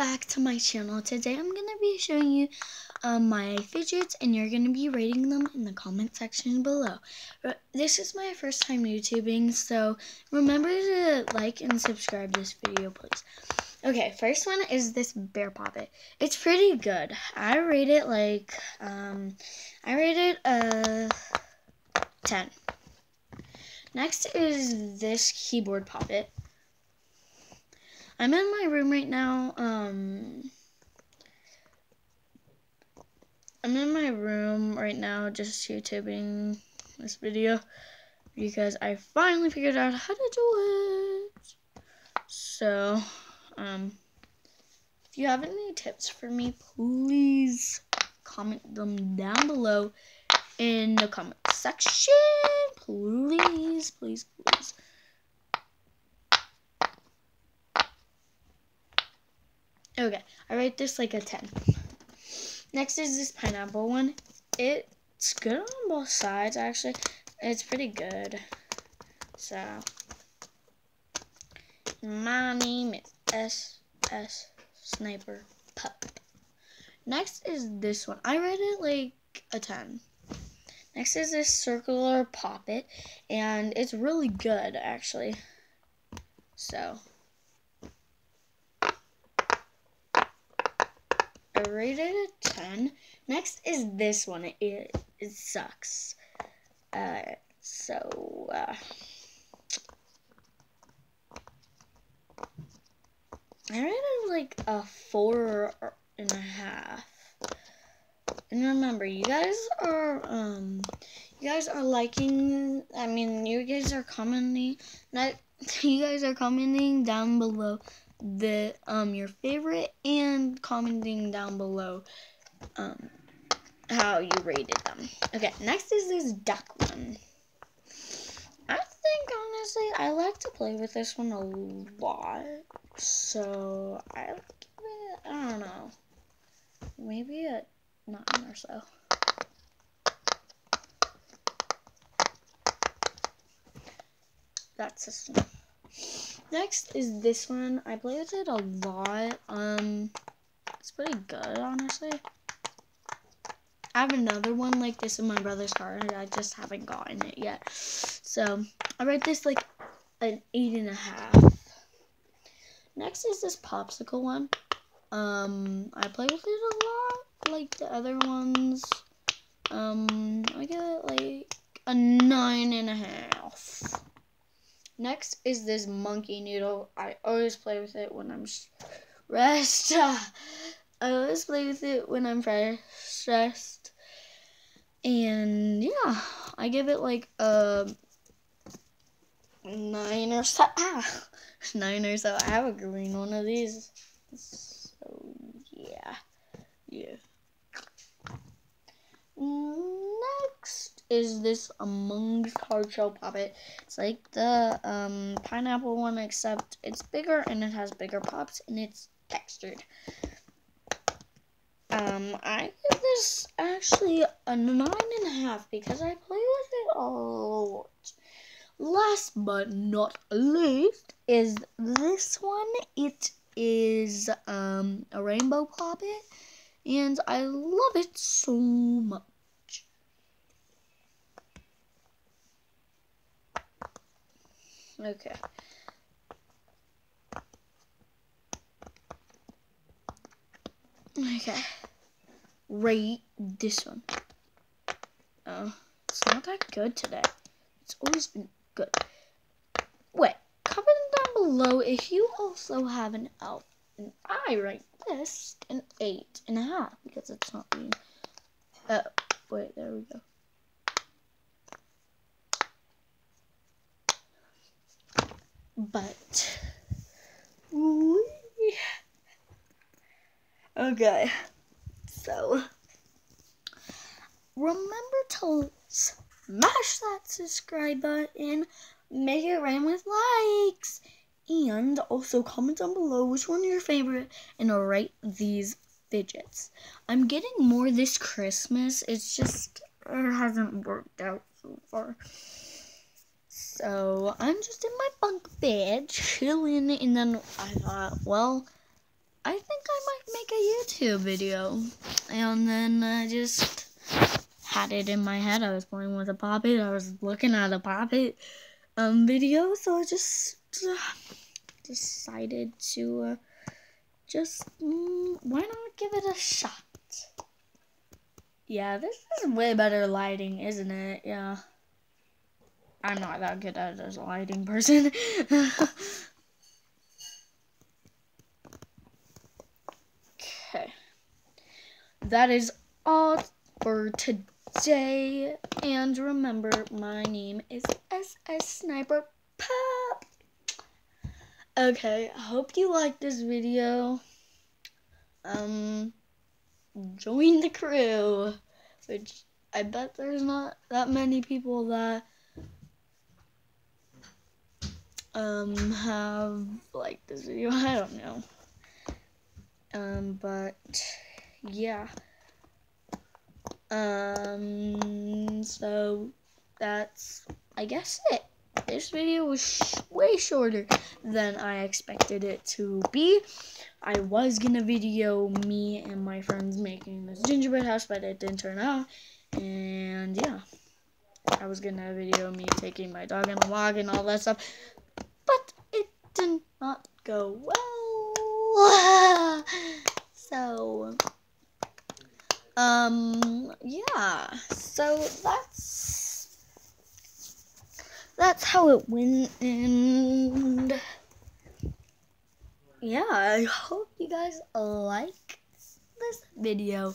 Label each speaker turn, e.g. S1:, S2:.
S1: back to my channel. Today I'm going to be showing you um, my fidgets and you're going to be rating them in the comment section below. This is my first time YouTubing, so remember to like and subscribe this video, please. Okay, first one is this bear poppet. It's pretty good. I rate it like, um, I rate it a uh, 10. Next is this keyboard poppet. I'm in my room right now. Um, I'm in my room right now just YouTubing this video because I finally figured out how to do it. So, um, if you have any tips for me, please comment them down below in the comment section. Please, please, please. Okay, I rate this like a 10. Next is this pineapple one. It's good on both sides, actually. It's pretty good. So, my name is S.S. Sniper Pup. Next is this one. I rate it like a 10. Next is this circular poppet, and it's really good, actually. So, I rated it 10. Next is this one. It, it sucks. Uh, so, uh, I rated like a four and a half. And remember, you guys are, um, you guys are liking, I mean, you guys are commenting, not, you guys are commenting down below the um your favorite and commenting down below um how you rated them. Okay, next is this duck one. I think honestly I like to play with this one a lot. So I give it I don't know. Maybe a nine or so. That's a Next is this one. I play with it a lot. Um, it's pretty good, honestly. I have another one like this in my brother's car, and I just haven't gotten it yet. So, I rate this like an eight and a half. Next is this popsicle one. Um, I play with it a lot, like the other ones. Um, I give it like a nine and a half. Next is this monkey noodle. I always play with it when I'm stressed. I always play with it when I'm stressed. And yeah, I give it like a nine or so. Ah, nine or so. I have a green one of these. So yeah, yeah. Next is this Among hard shell poppet. It's like the um, pineapple one, except it's bigger and it has bigger pops and it's textured. Um, I give this actually a nine and a half because I play with it a lot. Last but not least is this one. It is um, a rainbow poppet and I love it so much. Okay. Okay. Rate this one. Oh, it's not that good today. It's always been good. Wait, comment down below if you also have an elf. And I rate this an eight and a half because it's not being. Oh, wait, there we go. But okay so remember to smash that subscribe button make it rain with likes and also comment down below which one your favorite and rate these fidgets. I'm getting more this christmas it's just it hasn't worked out so far so I'm just in my bunk bed, chilling, and then I thought, well, I think I might make a YouTube video. And then I just had it in my head. I was playing with a poppet. I was looking at a poppet um, video. So I just uh, decided to uh, just, mm, why not give it a shot? Yeah, this is way better lighting, isn't it? Yeah. I'm not that good at a lighting person. okay. That is all for today. And remember, my name is SS Sniper Pop. Okay, I hope you liked this video. Um, join the crew, which I bet there's not that many people that um have like this video. I don't know. Um, but yeah. Um, so that's I guess it. This video was sh way shorter than I expected it to be. I was gonna video me and my friends making this gingerbread house, but it didn't turn out. And yeah, I was gonna video me taking my dog on a walk and all that stuff, but it did not go well. so, um, yeah, so that's, that's how it went, and yeah, I hope you guys like this video.